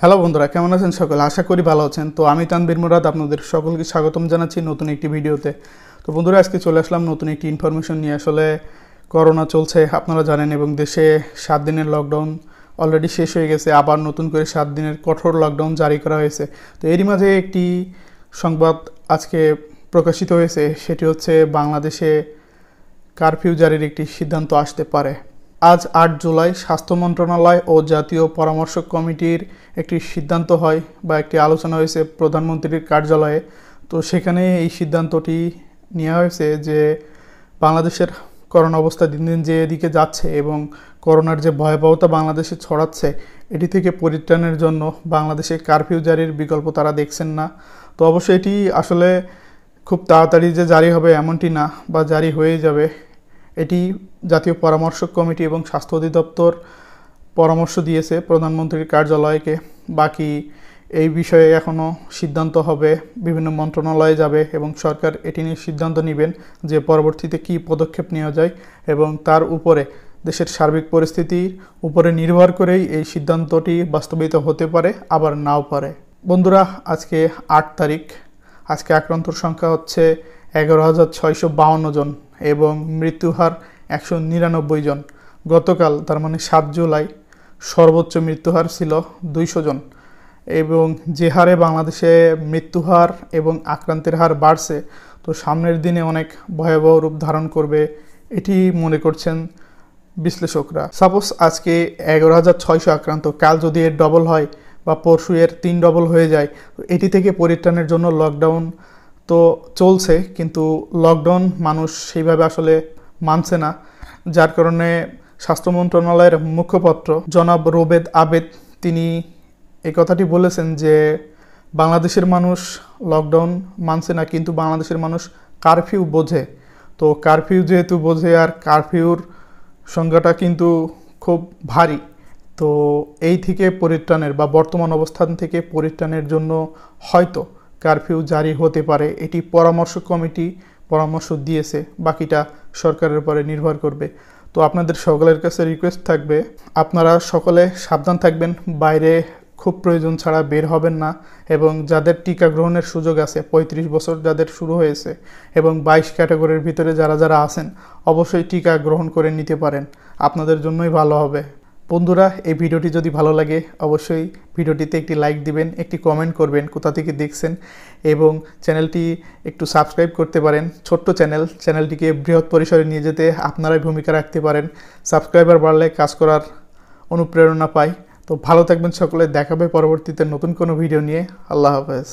Hello বন্ধুরা, কেমন আছেন সকলে? আশা করি ভালো আছেন। তো আমি তানবীর মুরাদ, আপনাদের সকলকে স্বাগতম জানাচ্ছি নতুন একটি ভিডিওতে। তো বন্ধুরা, আজকে চলে আসলাম নতুন একটি ইনফরমেশন নিয়ে। আসলে করোনা চলছে, আপনারা জানেন, এবং দেশে সাত দিনের লকডাউন অলরেডি শেষ হয়ে গেছে। আবার নতুন করে সাত দিনের কঠোর লকডাউন জারি করা হয়েছে। তো এরই মাঝে একটি সংবাদ আজকে প্রকাশিত হয়েছে, সেটি হচ্ছে বাংলাদেশে কারফিউ জারির একটি সিদ্ধান্ত আসতে পারে। আজ আট জুলাই স্বাস্থ্য মন্ত্রণালয় ও জাতীয় পরামর্শক কমিটির একটি সিদ্ধান্ত হয় বা একটি আলোচনা হয়েছে প্রধানমন্ত্রীর কার্যালয়ে। তো সেখানে এই সিদ্ধান্তটি নেওয়া হয়েছে যে বাংলাদেশের করোনা অবস্থা দিন দিন যে এদিকে যাচ্ছে এবং করোনার যে ভয়াবহতা বাংলাদেশে ছড়াচ্ছে, এটি থেকে পরিত্রাণের জন্য বাংলাদেশে কারফিউ জারির বিকল্প তারা দেখছেন না। তো অবশ্যই এটি আসলে খুব তাড়াতাড়ি যে জারি হবে এমনটি না বা জারি হয়ে যাবে। এটি জাতীয় পরামর্শক কমিটি এবং স্বাস্থ্য অধিদপ্তর পরামর্শ দিয়েছে প্রধানমন্ত্রীর কার্যালয়কে। বাকি এই বিষয়ে এখনও সিদ্ধান্ত হবে, বিভিন্ন মন্ত্রণালয়ে যাবে এবং সরকার এটি নিয়ে সিদ্ধান্ত নেবেন যে পরবর্তীতে কী পদক্ষেপ নেওয়া যায় এবং তার উপরে দেশের সার্বিক পরিস্থিতির উপরে নির্ভর করেই এই সিদ্ধান্তটি বাস্তবায়িত হতে পারে, আবার নাও পারে। বন্ধুরা, আজকে আট তারিখ। আজকে আক্রান্তর সংখ্যা হচ্ছে এগারো হাজার ছয়শো বাউন্ন জন এবং মৃত্যু হার একশো নিরানব্বই জন। গতকাল, তার মানে সাত জুলাই, সর্বোচ্চ মৃত্যু হার ছিল দুইশো জন এবং যে হারে বাংলাদেশে মৃত্যু হার এবং আক্রান্তের হার বাড়ছে, তো সামনের দিনে অনেক ভয়াবহ রূপ ধারণ করবে এটি মনে করছেন বিশ্লেষকরা। সাপোজ আজকে এগারো হাজার ছয়শো আক্রান্ত, কাল যদি এর ডবল হয় বা পরশু এর তিন ডবল হয়ে যায় এটি থেকে পরিত্রাণের জন্য লকডাউন তো চলছে, কিন্তু লকডাউন মানুষ সেইভাবে আসলে মানছে না, যার কারণে স্বাস্থ্য মন্ত্রণালয়ের মুখপত্র জনাব রোবেদ আবেদ, তিনি এই কথাটি বলেছেন যে, বাংলাদেশের মানুষ লকডাউন মানছে না, কিন্তু বাংলাদেশের মানুষ কারফিউ বোঝে। তো কারফিউ যেহেতু বোঝে, আর কারফিউর সংখ্যাটা কিন্তু খুব ভারী। তো এই থেকে পরিত্রাণের বা বর্তমান অবস্থান থেকে পরিত্রাণের জন্য হয়তো কারফিউ জারি হতে পারে। এটি পরামর্শ কমিটি পরামর্শ দিয়েছে, বাকিটা সরকারের উপরে নির্ভর করবে। তো আপনাদের সকলের কাছে রিকোয়েস্ট থাকবে, আপনারা সকলে সাবধান থাকবেন, বাইরে খুব প্রয়োজন ছাড়া বের হবেন না এবং যাদের টিকা গ্রহণের সুযোগ আছে ৩৫ বছর যাদের শুরু হয়েছে এবং বাইশ ক্যাটাগরির ভিতরে যারা যারা আছেন, অবশ্যই টিকা গ্রহণ করে নিতে পারেন। আপনাদের জন্যই ভালো হবে। বন্ধুরা, এই ভিডিওটি যদি ভালো লাগে, অবশ্যই ভিডিওটিতে একটি লাইক দিবেন, একটি কমেন্ট করবেন কোথা থেকে দেখছেন এবং চ্যানেলটি একটু সাবস্ক্রাইব করতে পারেন। ছোট্ট চ্যানেল, চ্যানেলটিকে বৃহৎ পরিসরে নিয়ে যেতে আপনারাই ভূমিকা রাখতে পারেন। সাবস্ক্রাইবার বাড়লে কাজ করার অনুপ্রেরণা পাই। তো ভালো থাকবেন সকলে, দেখাবে পরবর্তীতে নতুন কোনো ভিডিও নিয়ে। আল্লাহ হাফেজ।